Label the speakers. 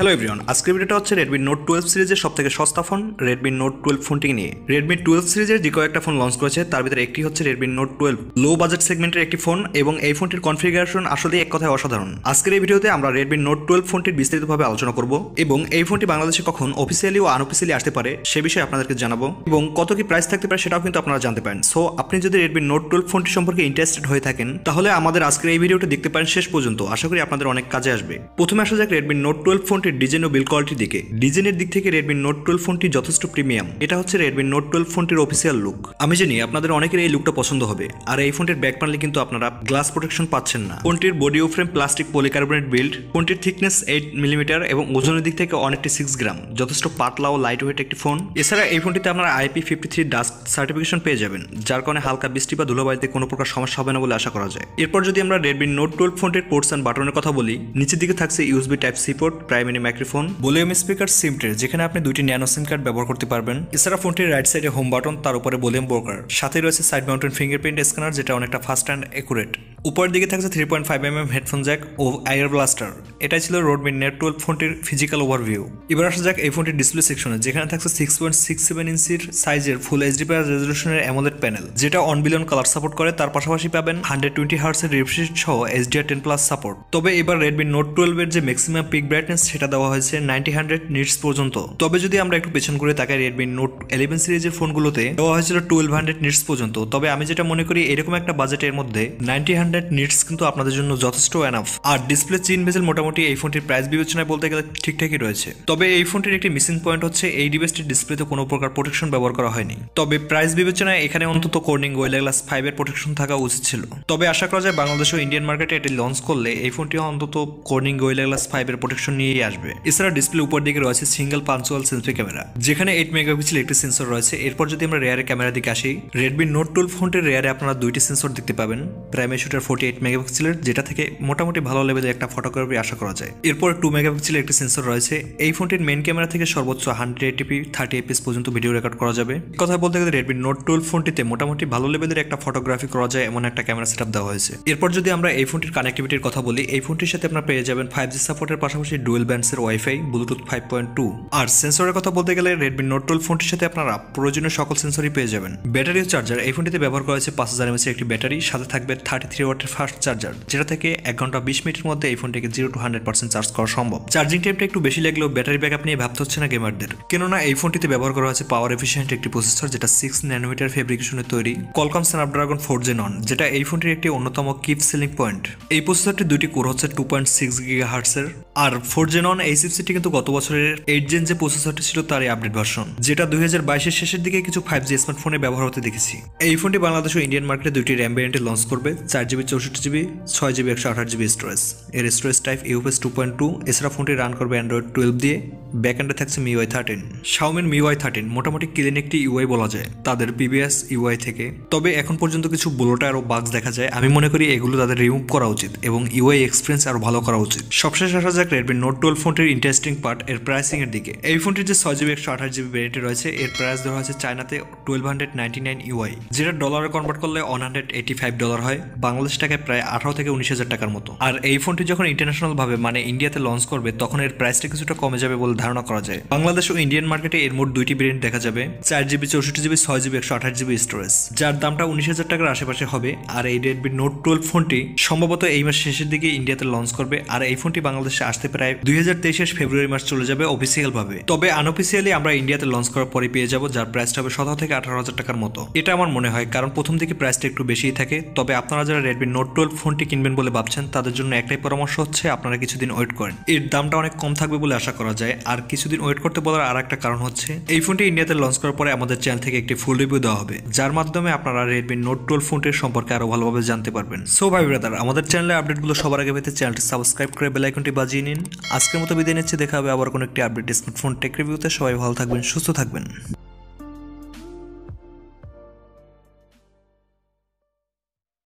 Speaker 1: Hello everyone আজকের ভিডিওটা হচ্ছে রেডমি নোট টুয়েলভ সিরিজের সব থেকে সস্তা ফোন রেডমি নোট টুয়েলভ ফোনটি নিয়ে। রেডমি টুয়েলভ সিরিজের যে কয়েকটা ফোন লঞ্চ করেছে, তার ভিতরে একটি হচ্ছে Redmi Note twelve low budget সেগমেন্টের একটি ফোন এবং এই ফোনটির কনফিগারেশন আসলে এক কথায় অসাধারণ। আজকের এই ভিডিওতে আমরা রেডমি নোট টুয়েলভ ফোনটির বিস্তারিতভাবে আলোচনা করব এবং এই ফোনটি বাংলাদেশে কখন অফিসিয়ালি ও আনঅফিসিয়ালি আসতে পারে সে বিষয়ে আপনাদেরকে জানাব এবং কত কি প্রাইস থাকতে পারে সেটাও কিন্তু আপনারা জানতে পারেন। সো আপনি যদি রেডমি নোট টুয়েলভ ফোনটি সম্পর্কে ইন্টারেস্টেড হয়ে থাকেন, তাহলে আমাদের আজকের এই ভিডিওটা দেখতে পারেন শেষ পর্যন্ত। আশা করি আপনাদের অনেক কাজে আসবে। প্রথমে আসা যাক রেডমি নোট টুয়েলভ ফোনটির ডিজাইন ও বিল কোয়ালিটির দিকে। ডিজাইনের দিক থেকে রেডমি নোট টুয়েলভ ফোনটি যথেষ্ট প্রিমিয়াম এটা হচ্ছে রেডমি নোট টুয়েলভ ফোনটির অফিসিয়াল লুক আমি জানি আপনাদের অনেকের এই লুকটা পছন্দ হবে। আর এই ফোনটির ব্যাক প্যানেলে কিন্তু আপনারা গ্লাস প্রোটেকশন পাচ্ছেন না। ফোনটির বডি ও ফ্রেম প্লাস্টিক পলিকার্বনেট বিল্ড ফোনটির থিকনেস এইট মিলিমিটার এবং ওজনের দিক থেকে অনেকটি সিক্স গ্রাম যথেষ্ট পাতলা ও লাইট ওয়েট একটি ফোন এছাড়া এই ফোনটিতে আপনারা IP fifty three dust certification পেয়ে যাবেন। যার কারণে হালকা বৃষ্টি বা ধুলোবাড়িতে কোনো প্রকার সমস্যা হবে না বলে আশা করা যায়। এরপর যদি আমরা রেডমি নোট টুয়েলভ ফোনটির পোর্টস অ্যান্ড বাটনের কথা বলি, নিচের দিকে থাকছে USB type C port primary microphone, volume speaker, SIM tray, যেখানে আপনি দুইটি ন্যানো সিম কার্ড ব্যবহার করতে পারবেন। এছাড়া ফোনটির রাইট সাইডে হোম বাটন তার উপরে ভলিউম বোর্কার সাথে রয়েছে সাইড মাউন্টেন ফিঙ্গারপ্রিন্ট স্ক্যানার যেটা অনেকটা ফাস্ট অ্যান্ড একুরেট উপরের দিকে থাকছে three point five m m headphone jack ও আয়ার ব্লাস্টার এটাই ছিল রোডমি নেট টুয়েলভ ফোনটির ফিজিক্যাল ওভারভিউ এবার আসা যাক এই ফোনটির ডিসপ্লে সেকশনে যেখানে থাকছে সিক্স পয়েন্ট সিক্স সেভেন ইঞ্চির সাইজের ফুল এইচডি প্লাস রেজলিউশনের অ্যামোলেড প্যানেল যেটা অন বিলিয়ন কালার সাপোর্ট করে। তার পাশাপাশি পাবেন হান্ড্রেড টোয়েন্টি হার্সের রিফ্রেশ সহ এইচডিআর টেন প্লাস সাপোর্ট তবে এবার রেডমি নোট টুয়েলভের যে ম্যাক্সিমাম পিক ব্রাইটনেস সেটা দেওয়া হয়েছে নাইনটি হান্ড্রেড নিটস পর্যন্ত। তবে যদি আমরা একটু পেছন করে তাকাই রেডমি নোট ইলেভেন সিরিজের ফোনগুলোতে, দেওয়া হয়েছিল টুয়েলভ হান্ড্রেড নিটস পর্যন্ত। তবে আমি যেটা মনে করি, এরকম একটা বাজেটের মধ্যে নাইনটি হান্ড্রেড নিটস কিন্তু আপনাদের জন্য যথেষ্ট এনাফ আর ডিসপ্লে চিন বেজেল মোটামুটি এই ফোনটির প্রাইস বিবেচনায় বলতে গেলে ঠিকঠাকই রয়েছে। তবে এই ফোনটির একটি মিসিং পয়েন্ট হচ্ছে, এই ডিভাইসটির ডিসপ্লেতে কোনো প্রকার প্রোটেকশন ব্যবহার করা হয়নি। তবে প্রাইস বিবেচনায় এখানে অন্তত কোর্নিং গোয়েলা গ্লাস ফাইভের প্রোটেকশন থাকা উচিত ছিল। তবে আশা করা যায় বাংলাদেশ ও ইন্ডিয়ান মার্কেটে এটি লঞ্চ করলে এই ফোনটি অন্তত কোর্নিং গোয়েলা গ্লাস ফাইভের প্রোটেকশন নিয়েই আসবে। এছাড়া ডিসপ্লে উপর দিকে রয়েছে single punch hole selfie camera যেখানে এইট মেগাপিক্সেল একটি সেন্সর রয়েছে। এরপর যদি আমরা রেয়ারের ক্যামেরা দিকে আসি রেডমি নোট টুয়েলভ ফোনটির রেয়ারে আপনারা দুইটি সেন্সর দেখতে পাবেন। প্রাইমারি শুটার ফোর্টি এইট মেগাপিক্সেলের যেটা থেকে মোটামুটি ভালো লেভেলের একটা ফটোগ্রাফি আশা করা যায়। এরপর টু মেগাপিক্সেলের একটি সেন্সর রয়েছে। এই ফোনটির মেন ক্যামেরা থেকে সর্বোচ্চ hundred eighty p thirty FPS পর্যন্ত ভিডিও রেকর্ড করা যাবে। কথা বলতে গেলে রেডমি নোট টুয়েলভ ফোনটিতে মোটামুটি ভালো লেভেলের একটা ফটোগ্রাফি করা যায় এমন একটা ক্যামেরা সেটআপ দেওয়া হয়েছে। এরপর যদি আমরা এই ফোনটির কানেক্টিভিটির কথা বলি, এই ফোনটির সাথে আপনারা পেয়ে যাবেন ফাইভ জি সাপোর্টের পাশাপাশি dual ব্যান্ডসের WiFi Bluetooth five point two আর সেন্সরের কথা বলতে গেলে রেডমি নোট টুয়েলভ ফোনটির সাথে আপনারা প্রয়োজনীয় সকল সেন্সরই পেয়ে যাবেন। ব্যাটারি চার্জার এই ফোনটিতে ব্যবহার করা হয়েছে পাঁচ হাজার এমএসের একটি ব্যাটারি সাথে থাকবে থার্টি থ্রি ওয়াটের ফাস্ট চার্জার যেটা থেকে এক ঘণ্টা বিশ মিনিটের মধ্যে এই ফোনটিকে zero to hundred percent charge করা সম্ভব। চার্জিং টাইমটা একটু বেশি লাগলেও ব্যাটারি ব্যাকআপ নিয়ে ভাবতে হচ্ছে না গেমারদের কেননা এই ফোনটিতে ব্যবহার করা হয়েছে পাওয়ার এফিসিয়েন্ট একটি প্রসেসর যেটা সিক্স ন্যানোমিটার ফেব্রিকেশনের তৈরি Qualcomm Snapdragon four Gen one যেটা এই ফোনটির একটি অন্যতম কিপ সেলিং পয়েন্ট এই প্রসেসরটি দুটি কোর হচ্ছে টু পয়েন্ট সিক্স গিগা হার্টসের আর ফোর জেন অন এই চিপসেটটি কিন্তু গত বছরের এইট জেন যে প্রসেসরটি ছিল তারই আপডেট ভার্সন যেটা দুই হাজার বাইশের শেষের দিকে কিছু ফাইভ জি স্মার্টফোনে ব্যবহার হতে দেখেছি। এই ফোনটি বাংলাদেশ ও ইন্ডিয়ান মার্কেটে দুইটি র্যাম ভ্যারিয়েন্টে লঞ্চ করবে, চার জিবি চৌষট্টি জিবি, ছয় জিবি, একশো আঠাশ জিবি স্টোরেজ এর storage type UFS two point two এছাড়া ফোনটি রান করবে অ্যান্ড্রয়েড টুয়েলভ দিয়ে। ব্যাকএন্ডে থাকছে মিওয়াই থার্টিন শাওমিন মিওয়াই থার্টিন মোটামুটি ক্লিন একটি ইউআই বলা যায়, তাদের পিবিএস ইউআই থেকে। তবে এখন পর্যন্ত কিছু বুলোটা আরও বাগস দেখা যায়। আমি মনে করি এগুলো তাদের রিমুভ করা উচিত এবং ইউআই এক্সপিরিয়েন্স আরও ভালো করা উচিত। সবশেষ আসা যাক রেডমি নোট টুয়েলভ ফোনটির ইন্টারেস্টিং পার্ট এর প্রাইসিং এর দিকে। এই ফোনটির যে ছয় জিবি একশো আঠাশ জিবি ভ্যারিয়েন্টে রয়েছে, এর প্রাইস ধরা হয়েছে চায়নাতে twelve hundred ninety nine yuan যেটা ডলারে কনভার্ট করলে one hundred eighty five dollar হয়, বাংলাদেশ টাকায় প্রায় আঠারো থেকে উনিশ হাজার টাকার মতো। আর এই ফোনটি যখন ইন্টারন্যাশনাল ভাবে মানে ইন্ডিয়াতে লঞ্চ করবে, তখন এর প্রাইসটা কিছুটা কমে যাবে বলে ধারণা করা যায়। বাংলাদেশ ও ইন্ডিয়ান মার্কেটে এর মোট দুইটি ভেরিয়েন্ট দেখা যাবে, চার জিবি চৌষট্টি জিবি ছয় জিবি একশো আঠাশ জিবি স্টোরেজ যার দামটা উনিশ হাজার টাকার আশেপাশে হবে, আর এই রেডমি নোট টুয়েলভ ফোনটি সম্ভবত এই মাস শেষের দিকে ইন্ডিয়াতে লঞ্চ করবে, আর এই ফোনটি বাংলাদেশে আসতে প্রায় দুই হাজার তেইশের ফেব্রুয়ারি মাস চলে যাবে অফিসিয়াল ভাবে তবে আনঅফিসিয়ালি আমরা ইন্ডিয়াতে লঞ্চ করার পরে পেয়ে যাব, যার প্রাইসটা হবে সতেরো থেকে আঠারো হাজার টাকার মতো। এটা আমার মনে হয়, কারণ প্রথম দিকে প্রাইসটা একটু বেশিই থাকে। তবে আপনারা যারা রেডমি নোট টুয়েলভ ফোনটি কিনবেন বলে ভাবছেন, তাদের জন্য একটাই পরামর্শ হচ্ছে, আপনারা কিছুদিন ওয়েট করেন। এর দামটা অনেক কম থাকবে বলে আশা করা যায় আর কিছুদিন ওয়েট করতে বলার আর একটা কারণ হচ্ছে, এই ফোনটি ইন্ডিয়াতে লঞ্চ করার পরে আমাদের চ্যানেল থেকে একটি ফুল রিভিউ দেওয়া হবে, যার মাধ্যমে আপনারা রেডমি নোট টুয়েলভ ফোনটির সম্পর্কে আরও ভালোভাবে জানতে পারবেন। সো ভাই ব্রাদার আমাদের চ্যানেলে আপডেটগুলো সবার আগে পেতে চ্যানেলটি সাবস্ক্রাইব করে বেল আইকনটি বাজিয়ে নিন। আজকের মতো বিদায় নিচ্ছে, দেখা হবে আবার কোনো একটি আপডেট স্মার্টফোন টেক রিভিউতে সবাই ভালো থাকবেন, সুস্থ থাকবেন।